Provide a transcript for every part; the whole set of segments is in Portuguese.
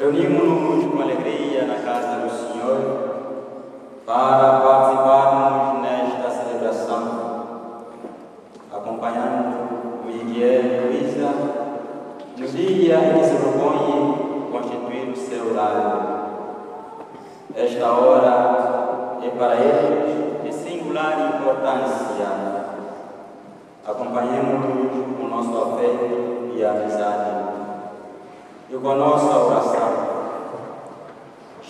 Reunimos-nos com alegria na casa do Senhor para participarmos nesta celebração, acompanhando Miguel Luísa no dia em que se propõe constituir o seu lar. Esta hora é para eles de singular importância. Acompanhemos o nosso afeto e amizade e com a nossa oração.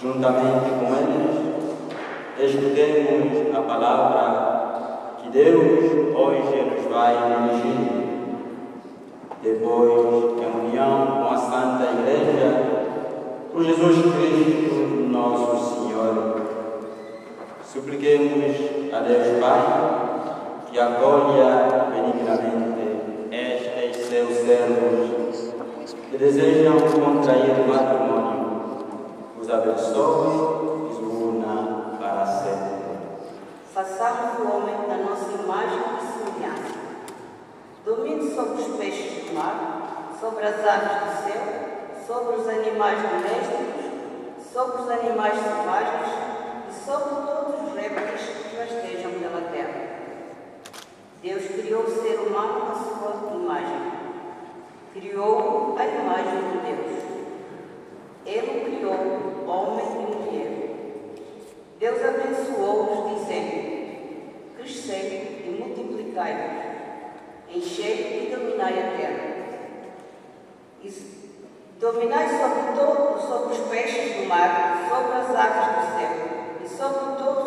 Juntamente com eles, escutemos a palavra que Deus hoje nos vai dirigir. Depois, em união com a Santa Igreja, por Jesus Cristo, nosso Senhor, supliquemos a Deus Pai que acolha benignamente estes seus servos que desejam contrair matrimônio, os abençoe e una para sempre. Façamos o homem da nossa imagem e semelhança. Domine sobre os peixes do mar, sobre as aves do céu, sobre os animais domésticos, sobre os animais selvagens e sobre todos os répteis que rastejam pela terra. Deus criou o ser humano à sua imagem. Criou a imagem de Deus. Ele criou homem e mulher. Deus abençoou-os, dizendo: Crescei e multiplicai-vos, enchei e dominai a terra. E dominai sobre, todo, sobre os peixes do mar, sobre as aves do céu e sobre todos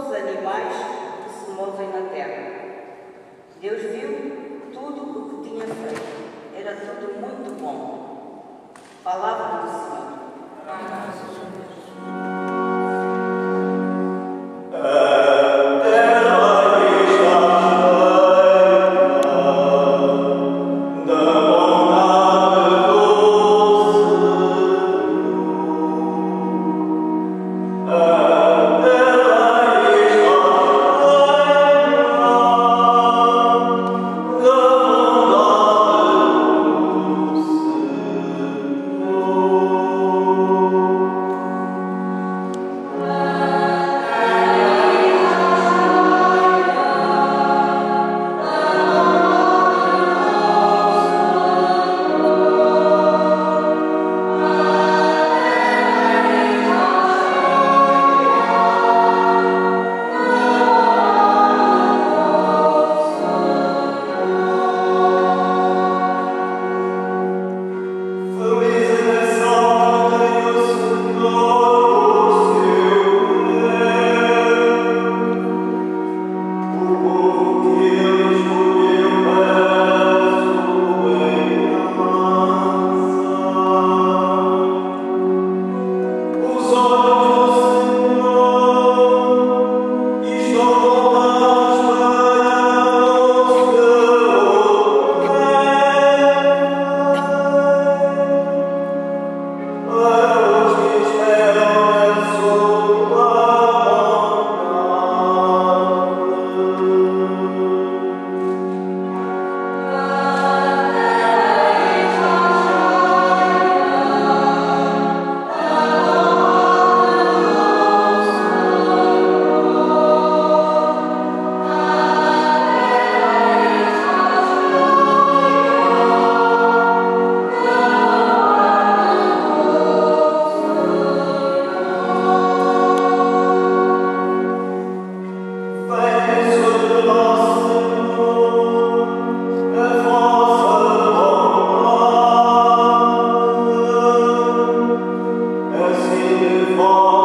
more.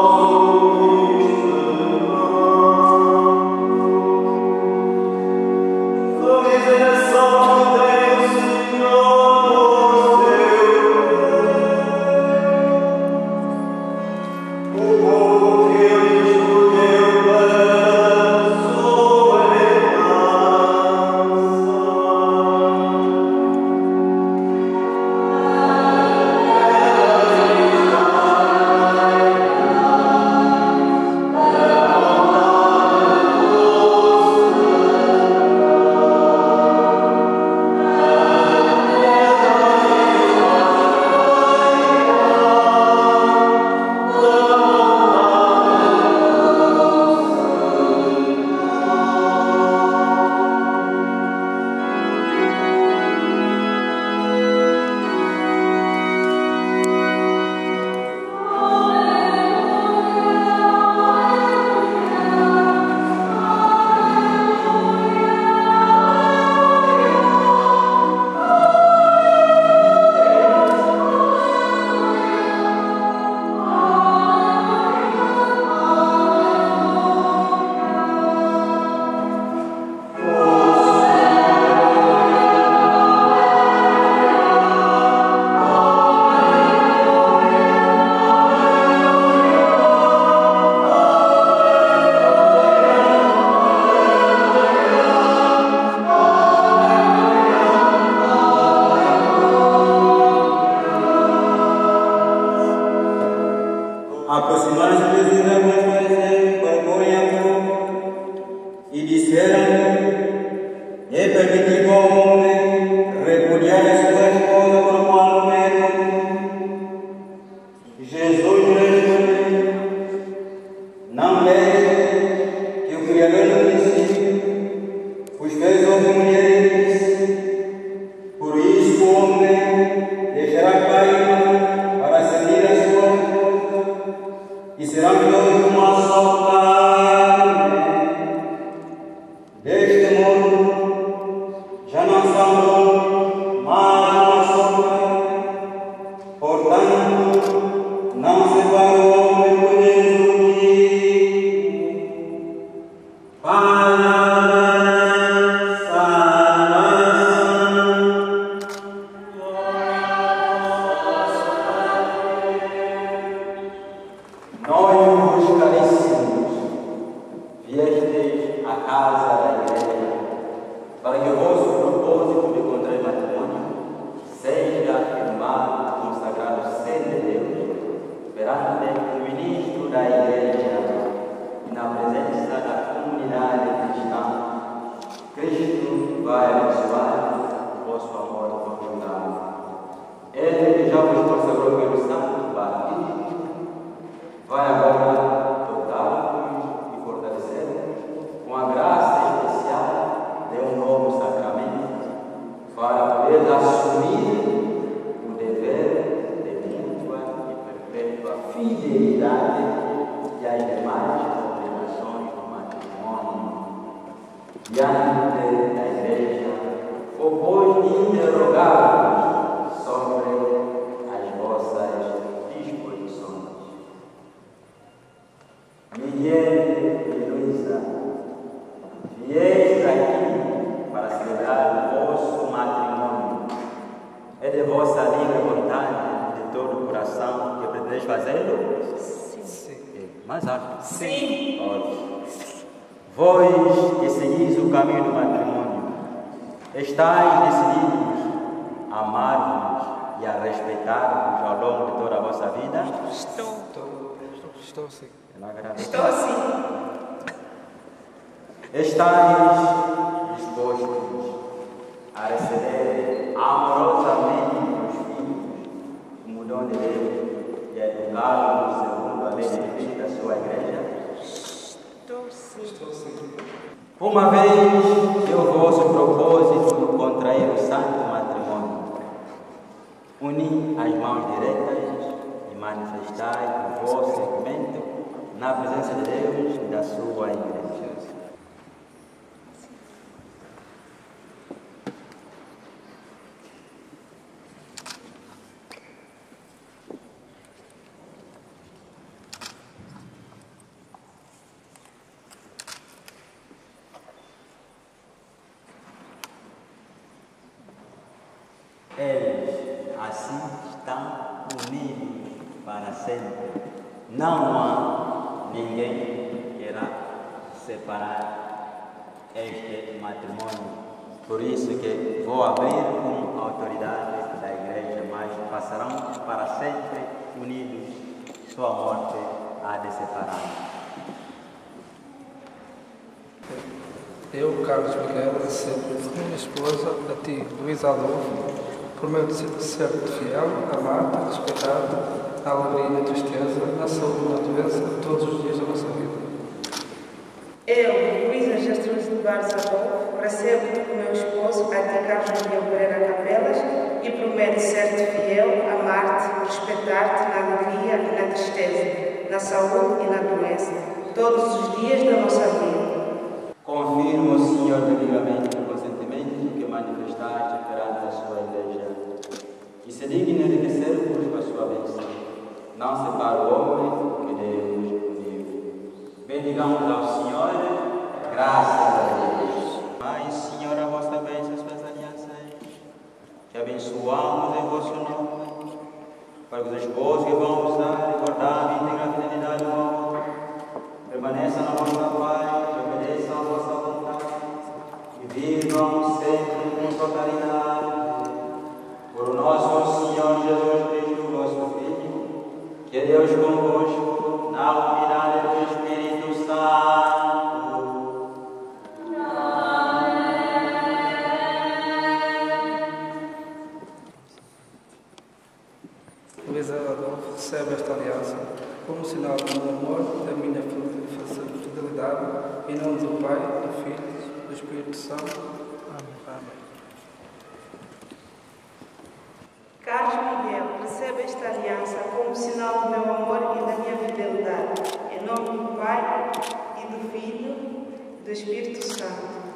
Prova e disseram-lhe: É permitido ao homem repudiar a Quran vai abençoar o vosso amor conjugal. Ele que já vos consagrou pelo santo batismo, Estou sim. Estais dispostos a receber amorosamente os filhos como dom de Deus e a educá-los segundo a lei de Cristo da sua igreja? Estou sim. Estou sim. Uma vez que o vosso propósito contrair o santo matrimônio, uni as mãos direitas e manifestai o vosso sentimento na presença de Deus e da sua igreja. Eles assim estão unidos para sempre. Não há ninguém irá separar este matrimônio. Por isso que vou abrir com autoridade da igreja, mas passarão para sempre unidos. Sua morte há de separar. Eu, Carlos Miguel, recebo minha esposa, a ti, Luísa Adolfo, prometo ser- fiel, amar-te, respeitar-te, na alegria e na tristeza, na saúde e na doença, todos os dias da nossa vida. Eu, Luísa Gestrudes de Adolfo, recebo-te como meu esposo, a ti Carlos Miguel Pereira Capelas, e prometo ser-te fiel, amar-te, respeitar-te na alegria e na tristeza, na saúde e na doença, todos os dias da nossa vida. Confirmo, Senhor, devidamente Não separa o homem que Deus uniu. Bendigamos ao Senhor, graças a Deus. Mas, Senhor, a vossa bênção suas alianças. Te abençoamos em vosso nome. Para que os esposos que vão usar e guardar a fidelidade ao outro, permaneçam na vossa paz, obedeçam a vossa vontade e vivam Por nosso Senhor Jesus Cristo, do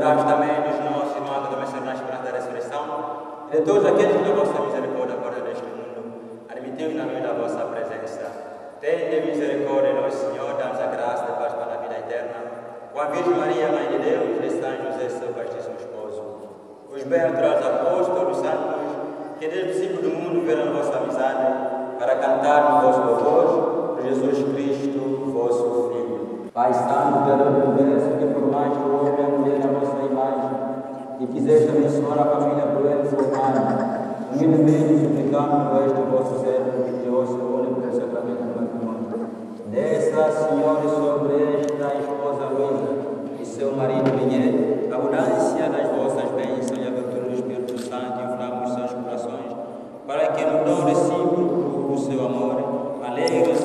Lembraste também dos nossos irmãos que também serão na esperança da ressurreição e de todos aqueles que na vossa misericórdia acordam neste mundo, admitimos na luz da vossa presença. Tende misericórdia, nosso Senhor, dá-nos a graça de paz para a vida eterna. Com a Virgem Maria, Mãe de Deus, de São José, seu castíssimo esposo. Os bem-aventurados apóstolos, santos, que desde o princípio do mundo viram a vossa amizade, para cantar no vosso louvor, por Jesus Cristo, vosso Filho. Pai Santo, do universo, que formaste o homem mulher na vossa imagem, e abençoar a família ele formada, humildemente suplicamos este vosso servo, ouça o único sacramento do matrimônio. Desça, Senhor, sobre esta esposa Luísa e seu marido a abundância das vossas bênçãos e a abertura do Espírito Santo inflama os seus corações, para que no dom recíproco do seu amor, alegrem-se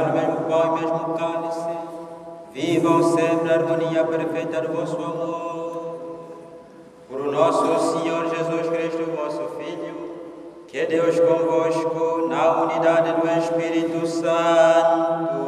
alimentados pelo mesmo pão e mesmo cálice, vivam sempre a harmonia perfeita do vosso amor. Por nosso Senhor Jesus Cristo, vosso Filho, que é Deus convosco, na unidade do Espírito Santo,